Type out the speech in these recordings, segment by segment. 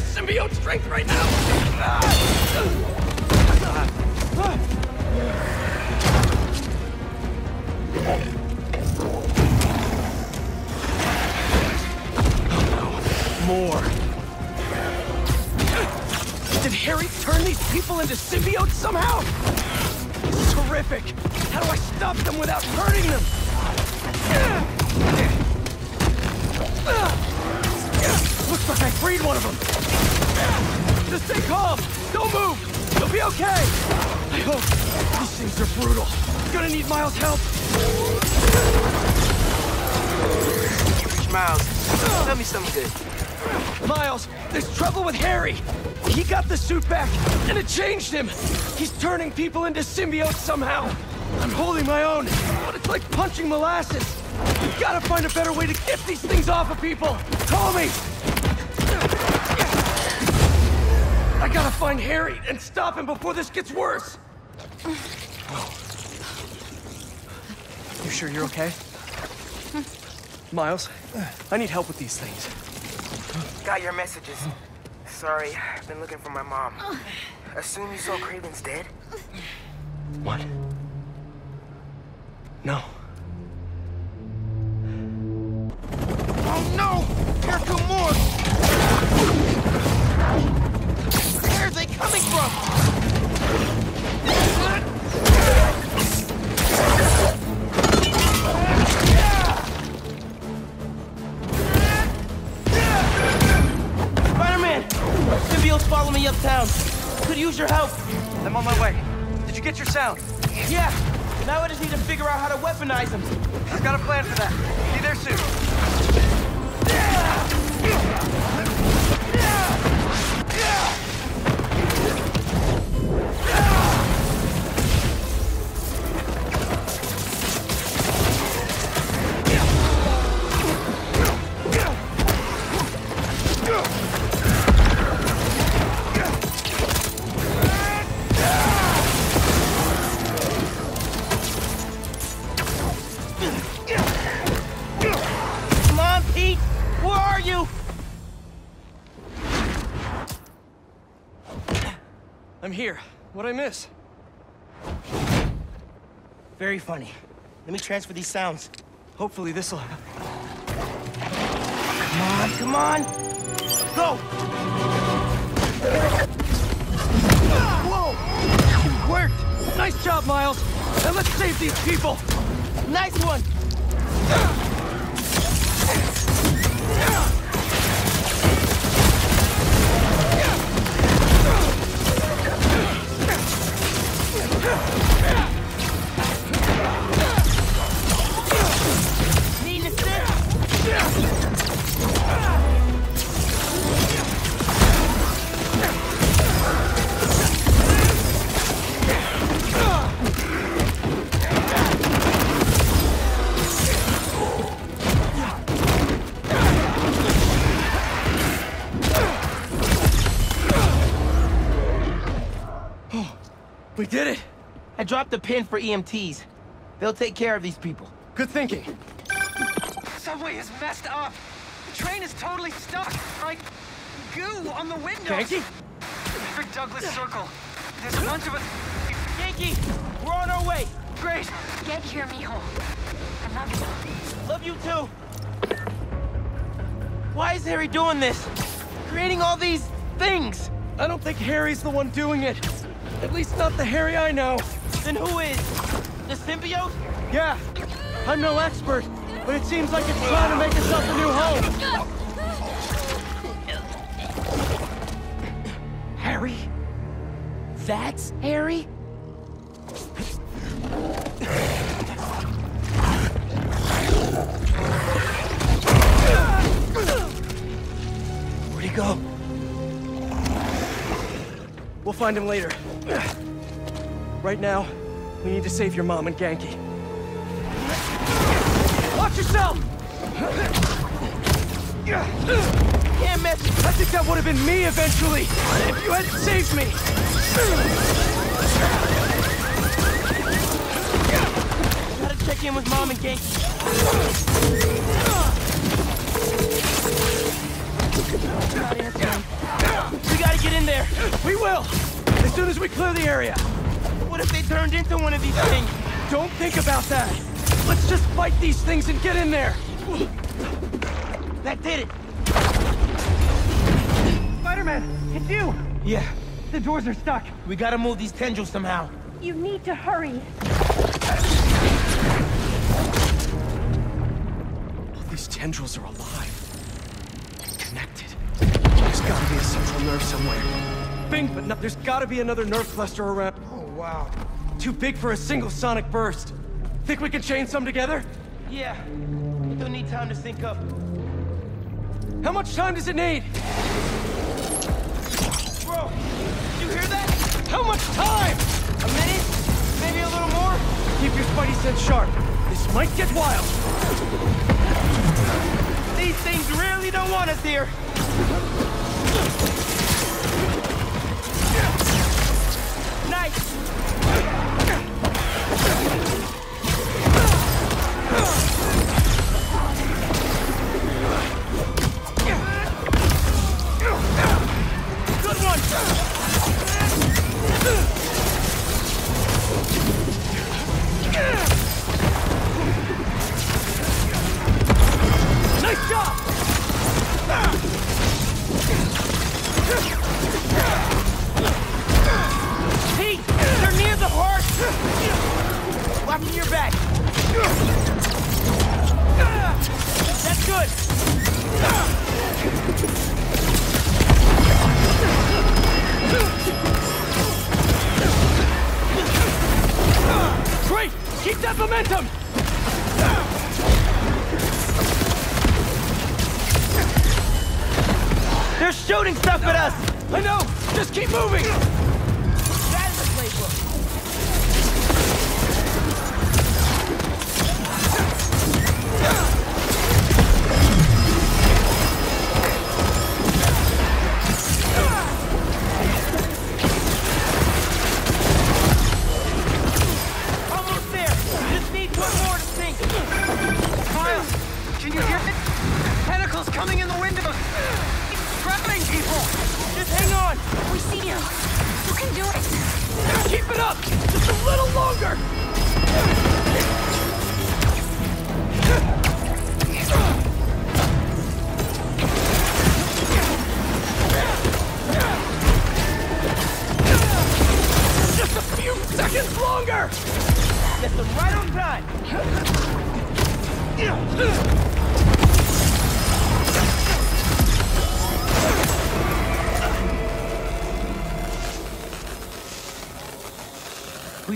symbiote strength right now! More. Did Harry turn these people into symbiotes somehow? This is horrific. How do I stop them without hurting them? Like I freed one of them. Just stay calm. Don't move. You'll be okay. I hope. These things are brutal. Gonna need Miles' help. Miles, tell me something good. Miles, there's trouble with Harry. He got the suit back, and it changed him. He's turning people into symbiotes somehow. I'm holding my own, but it's like punching molasses. We've got to find a better way to get these things off of people. Call me. I gotta find Harry and stop him before this gets worse. You sure you're okay? Miles, I need help with these things. Got your messages. Sorry, I've been looking for my mom. Assume you saw Kraven's dead? What? No. Use your help. I'm on my way. Did you get your sound? Yeah. Now I just need to figure out how to weaponize them. I've got a plan for that. Be there soon. I'm here. What'd I miss? Very funny. Let me transfer these sounds. Hopefully this'll... Come on, come on! Go! Whoa! Worked! Nice job, Miles! Now let's save these people! Nice one! We did it! I dropped the pin for EMTs. They'll take care of these people. Good thinking. Subway is messed up. The train is totally stuck. Like goo on the windows. Yankee? For Douglass Circle. There's a bunch of us. Yankee, we're on our way. Great. Get here, mijo. I love you. Love you too. Why is Harry doing this? Creating all these things? I don't think Harry's the one doing it. At least not the Harry I know. Then who is? The symbiote? Yeah, I'm no expert, but it seems like it's trying to make itself a new home. Harry? That's Harry? Where'd he go? We'll find him later. Right now, we need to save your mom and Ganke. Watch yourself! Can't miss. I think that would have been me eventually, if you hadn't saved me. Gotta check in with Mom and Ganke. Not answering. as we clear the area. What if they turned into one of these things? Don't think about that. Let's just fight these things and get in there. That did it. Spider-Man, it's you! Yeah, The doors are stuck. we gotta move these tendrils somehow. You need to hurry. All these tendrils are alive. And connected. There's gotta be a central nerve somewhere. Bing, but no, there's gotta be another nerve cluster around. Oh, wow. Too big for a single sonic burst. Think we can chain some together? Yeah, but they'll need time to sync up. How much time does it need? Bro, you hear that? How much time? A minute? Maybe a little more? Keep your spidey sense sharp. This might get wild. These things really don't want us here. Nice. Momentum! They're shooting stuff at us. I know! Just keep moving! Coming in the windows! It's trapping people! Just hang on. We see you. You can do it. Keep it up! Just a little longer!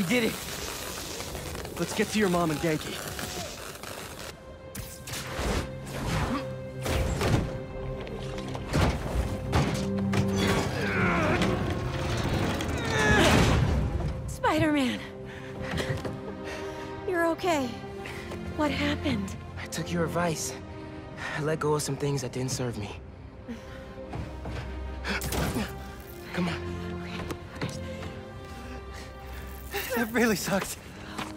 Did it. Let's get to your mom and Ganke. Spider-Man. You're okay. What happened? I took your advice. I let go of some things that didn't serve me. Come on. That really sucked.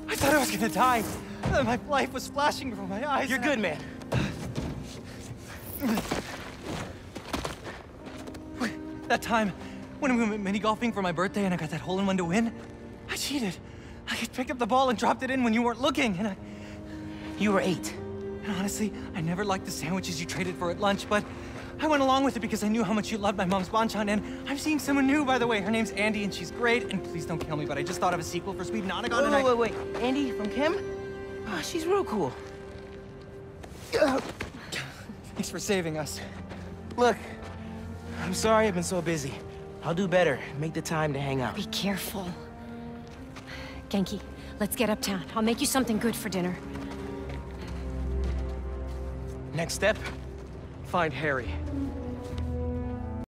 I thought I was gonna die. My life was flashing before my eyes. You're good, man. That time when we went mini golfing for my birthday and I got that hole in one to win, I cheated. I could pick up the ball and dropped it in when you weren't looking, and I. You were eight. And honestly, I never liked the sandwiches you traded for at lunch, but I went along with it because I knew how much you loved my mom's banchan, and I'm seeing someone new, by the way. Her name's Andy, and she's great. And please don't kill me, but I just thought of a sequel for Sweet Nonagon, Wait, and I. wait, wait, wait. Andy from Kim? Oh, she's real cool. Thanks for saving us. Look, I'm sorry I've been so busy. I'll do better. Make the time to hang out. Be careful. Ganke, let's get uptown. I'll make you something good for dinner. Next step? Find Harry.